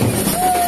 Woo!